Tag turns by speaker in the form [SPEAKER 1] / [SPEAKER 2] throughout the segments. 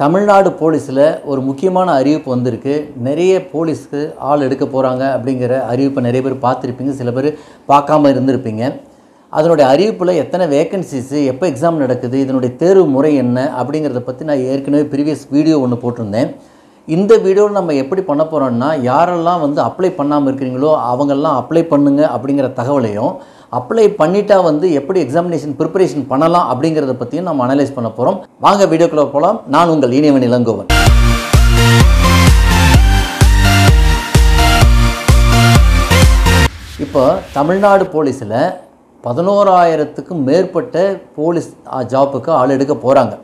[SPEAKER 1] தமிழ்நாடு போலீஸில் ஒரு முக்கியமான அறிவிப்பு வந்திருக்கு. நிறைய போலீஸ்க்கு ஆள் எடுக்க போகிறாங்க அப்படிங்கிற அறிவிப்பை நிறைய பேர் பார்த்துருப்பீங்க. சில பேர் பார்க்காம இருந்திருப்பீங்க. அதனுடைய அறிவிப்பில் எத்தனை வேக்கன்சிஸு எப்போ எக்ஸாம் நடக்குது இதனுடைய தேர்வு முறை என்ன அப்படிங்கிறத பற்றி நான் ஏற்கனவே ப்ரீவியஸ் வீடியோ ஒன்று போட்டிருந்தேன். இந்த வீடியோவில் நம்ம எப்படி பண்ண போகிறோம்னா யாரெல்லாம் வந்து அப்ளை பண்ணாமல் இருக்கிறீங்களோ அவங்கெல்லாம் அப்ளை பண்ணுங்க அப்படிங்கிற தகவலையும் அப்ளை பண்ணிட்டா வந்து எப்படி எக்ஸாமினேஷன் ப்ரிப்பரேஷன் பண்ணலாம் அப்படிங்கிறத பற்றியும் நம்ம அனலைஸ் பண்ண போகிறோம் வாங்க வீடியோக்குள்ளே போகலாம் நான் உங்கள் இனியவன் இளங்கோவன். இப்போ தமிழ்நாடு போலீஸில் பதினோராயிரத்துக்கும் மேற்பட்ட போலீஸ் ஜாப்புக்கு ஆள் எடுக்க போகிறாங்க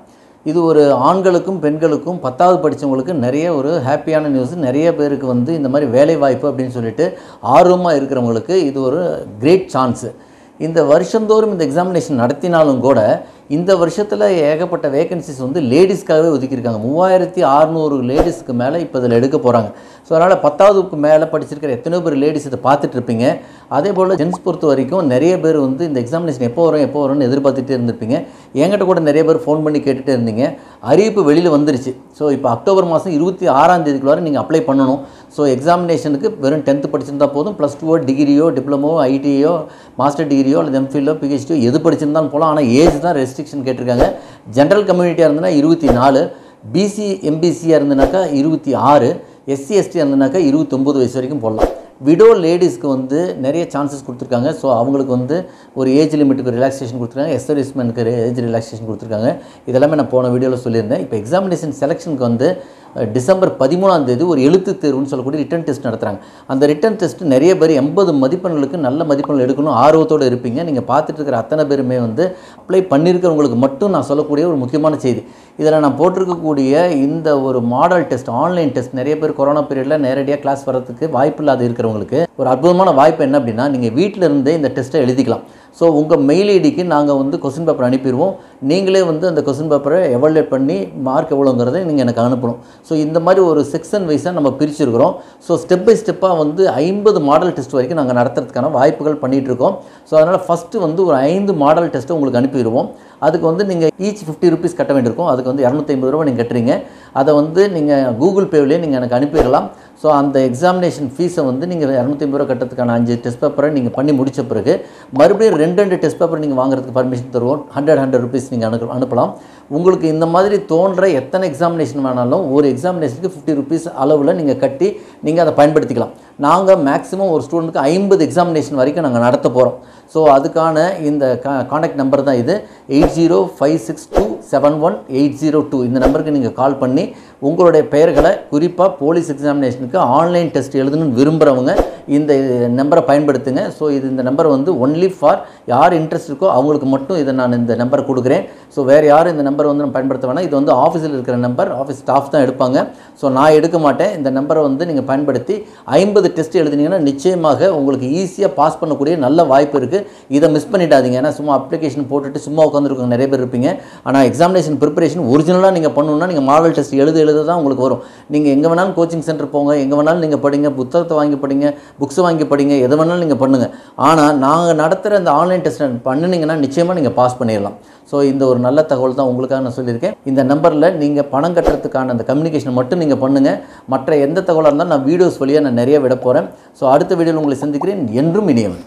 [SPEAKER 1] இது ஒரு ஆண்களுக்கும் பெண்களுக்கும் பத்தாவது படித்தவங்களுக்கு நிறைய ஒரு ஹாப்பியான நியூஸ். நிறைய பேருக்கு வந்து இந்த மாதிரி வேலை வாய்ப்பு அப்படின்னு சொல்லிட்டு ஆர்வமாக இருக்கிறவங்களுக்கு இது ஒரு கிரேட் சான்ஸு. இந்த வருஷந்தோறும் இந்த எக்ஸாமினேஷன் நடத்தினாலும் கூட இந்த வருஷத்தில் ஏகப்பட்ட வேகன்சிஸ் வந்து லேடிஸ்க்காகவே ஒதுக்கியிருக்காங்க. மூவாயிரத்தி அறநூறு லேடிஸ்க்கு மேலே இப்போ இதில் எடுக்க போகிறாங்க ஸோ அதனால் பத்தாவதுக்கு மேலே படிச்சிருக்கிற எத்தனையோ பேர் லேடிஸ் இதை பார்த்துட்டு இருப்பீங்க. அதே போல் ஜென்ஸ் பொறுத்த வரைக்கும் நிறைய பேர் வந்து இந்த எக்ஸாமினேஷன் எப்போ வரும் எப்போ வரும்னு எதிர்பார்த்துட்டே இருந்திருப்பீங்க. என்கிட்ட கூட நிறைய பேர் ஃபோன் பண்ணி கேட்டுகிட்டே இருந்தீங்க. அறிவிப்பு வெளியில் வந்துருச்சு. ஸோ இப்போ அக்டோபர் மாதம் இருபத்தி ஆறாம் தேதிக்குள்ளார நீங்கள் அப்ளை பண்ணணும். ஸோ எக்ஸாமினேஷனுக்கு வெறும் டென்த்து படிச்சிருந்தால் போதும். ப்ளஸ் டூவோ டிகிரியோ டிப்ளமோ ஐடியோ மாஸ்டர் டிகிரியோ அல்லது எம்ஃபிலோ பிஹெச்டியோ எது படிச்சிருந்தாலும் போகலாம் ஆனால் ஏஜ் தான் ரெஸ்ட்ரிக்ஷன் கேட்டிருக்காங்க. ஜென்ரல் கம்யூனிட்டியாக இருந்ததுன்னா இருபத்தி நாலு பிசி எம்பிசியாக இருந்தனாக்கா இருபத்தி ஆறு எஸ்சி எஸ்டி இருந்தனாக்கா இருபத்தொம்போது வயசு வரைக்கும் போடலாம். விடோ லேடிஸ்க்கு வந்து நிறைய சான்சஸ் கொடுத்துருக்காங்க. ஸோ அவங்களுக்கு வந்து ஒரு ஏஜ் லிமிட்டுக்கு ரிலாக்ஸேஷன் கொடுத்துருக்காங்க. எஸ்எர்விஸ்மென்ட்க்கு ஏஜ் ரிலாக்ஸேஷன் கொடுத்துருக்காங்க. இதெல்லாமே நான் போன வீடியோவில் சொல்லியிருந்தேன். இப்போ எக்ஸாமினேஷன் செலெக்ஷனுக்கு வந்து டிசம்பர் பதிமூணாம் தேதி ஒரு எழுத்து தேர்வுன்னு சொல்லக்கூடிய ரிட்டன் டெஸ்ட் நடத்துகிறாங்க அந்த ரிட்டன் டெஸ்ட் நிறைய பேர் எண்பது மதிப்பெண்களுக்கு நல்ல மதிப்பெண்கள் எடுக்கணும் ஆர்வத்தோடு இருப்பீங்க. நீங்கள் பார்த்துட்டு இருக்கிற அத்தனை பேருமே வந்து அப்ளை பண்ணியிருக்கிறவங்களுக்கு மட்டும் நான் சொல்லக்கூடிய ஒரு முக்கியமான செய்தி. இதில் நான் போட்டிருக்கக்கூடிய இந்த ஒரு மாடல் டெஸ்ட் ஆன்லைன் டெஸ்ட் நிறைய பேர் கொரோனா பீரியடில் நேரடியாக கிளாஸ் வரதுக்கு வாய்ப்பு இல்லாத இருக்கிறவங்களுக்கு ஒரு அற்புதமான வாய்ப்பு என்ன அப்படின்னா நீங்கள் வீட்டில் இருந்தே இந்த டெஸ்ட்டை எழுதிக்கலாம். ஸோ உங்கள் மெயில் ஐடிக்கு நாங்கள் வந்து கொஸ்டின் பேப்பர் அனுப்பிடுவோம். நீங்களே வந்து அந்த கொஸ்டின் பேப்பரை எவல்யூட் பண்ணி மார்க் எவ்வளோங்கிறத நீங்கள் எனக்கு அனுப்பணும். ஸோ இந்த மாதிரி ஒரு செக்ஷன் வைஸாக நம்ம பிரிச்சிருக்கிறோம். ஸோ ஸ்டெப் பை ஸ்டெப்பாக வந்து ஐம்பது மாடல் டெஸ்ட் வரைக்கும் நாங்கள் நடத்துறதுக்கான வாய்ப்புகள் பண்ணிகிட்ருக்கோம் ஸோ அதனால் ஃபஸ்ட்டு வந்து ஒரு ஐந்து மாடல் டெஸ்ட்டை உங்களுக்கு அனுப்பிடுவோம். அதுக்கு வந்து நீங்கள் ஈச் ஃபிஃப்டி ருபீஸ் கட்ட வேண்டியிருக்கும். அதுக்கு வந்து இரநூத்தி ஐம்பது ரூபா நீங்கள் கட்டுறீங்க. அதை வந்து நீங்கள் கூகுள் பேவிலே நீங்கள் எனக்கு அனுப்பிடலாம். ஸோ அந்த எக்ஸாமினேஷன் ஃபீஸை வந்து நீங்கள் இரநூத்தி ஐம்பது ரூபா கட்டுறதுக்கான அஞ்சு டெஸ்ட் பேப்பரை நீங்கள் பண்ணி முடித்த பிறகு மறுபடியும் ரெண்டு ரெண்டு டெஸ்ட் பேப்பர் நீங்கள் வாங்குறதுக்கு பர்மிஷன் தருவோம். ஹண்ட்ரட் ஹண்ட்ரட் ருபீஸ் நீங்கள் அனு அனுப்பலாம். உங்களுக்கு இந்த மாதிரி தோன்ற எத்தனை எக்ஸாமினேஷன் வேணாலும் ஒரு எக்ஸாமினேஷனுக்கு ஃபிஃப்டி ருபீஸ் அளவில் நீங்கள் கட்டி நீங்கள் அதை பயன்படுத்திக்கலாம். நாங்கள் மேக்ஸிமம் ஒரு ஸ்டூடெண்ட்டுக்கு ஐம்பது எக்ஸாமினேஷன் வரைக்கும் நாங்கள் நடத்த போகிறோம் ஸோ அதுக்கான இந்த காண்டாக்ட் நம்பர் தான் இது. Eight zero five six two seven one eight zero two இந்த நம்பருக்கு நீங்கள் கால் பண்ணி உங்களுடைய பெயர்களை குறிப்பாக போலீஸ் எக்ஸாமினேஷனுக்கு ஆன்லைன் டெஸ்ட் எழுதணும்னு விரும்புகிறவங்க இந்த நம்பரை பயன்படுத்துங்க. ஸோ இது இந்த நம்பர் வந்து ஒன்லி ஃபார் யார் இன்ட்ரெஸ்ட் இருக்கோ அவங்களுக்கு மட்டும் இதை நான் இந்த நம்பரை கொடுக்குறேன். ஸோ வேறு யாரும் இந்த நம்பரை வந்து நான் பயன்படுத்த வேணாம். இது வந்து ஆஃபீஸில் இருக்கிற நம்பர். ஆஃபீஸ் ஸ்டாஃப் தான் எடுப்பாங்க. ஸோ நான் எடுக்க மாட்டேன். இந்த நம்பரை வந்து நீங்கள் பயன்படுத்தி ஐம்பது டெஸ்ட் எழுதுனீங்கன்னா நிச்சயமாக உங்களுக்கு ஈஸியாக பாஸ் பண்ணக்கூடிய நல்ல வாய்ப்பு இருக்குது இதை மிஸ் பண்ணிடாதீங்க. ஏன்னா சும்மா அப்ளிகேஷன் போட்டுட்டு சும்மா உட்காந்துருக்கவங்க நிறைய பேர் இருப்பீங்க. ஆனால் எக்ஸாமினேஷன் ப்ரிப்பரேஷன் ஒரிஜினலாக நீங்கள் பண்ணணும்னா நீங்கள் மாடல் டெஸ்ட் எழுத எழுத தான் உங்களுக்கு வரும். நீங்கள் எங்கே வேணாலும் கோச்சிங் சென்டர் போங்க. எங்கே வேணாலும் நீங்கள் படிங்க. புத்தகத்தை வாங்கி படிங்க. புக்ஸ் வாங்கி படிங்க எது வேணாலும் நீங்கள் பண்ணுங்கள் ஆனால் நாங்கள் நடத்துகிற இந்த ஆன்லைன் டெஸ்ட் பண்ணினீங்கன்னா நிச்சயமாக நீங்கள் பாஸ் பண்ணிடலாம் ஸோ இந்த ஒரு நல்ல தகவல் தான் உங்களுக்காக நான் சொல்லியிருக்கேன். இந்த நம்பரில் நீங்கள் பணம் கட்டுறதுக்கான அந்த கம்யூனிகேஷன் மட்டும் நீங்கள் பண்ணுங்கள் மற்ற எந்த தகவலாக இருந்தாலும் நான் வீடியோஸ் வழியாக நான் நிறைய விட போகிறேன் ஸோ அடுத்த வீடியோவில் உங்களை சந்திக்கிறேன். என்றும் இனியவன்.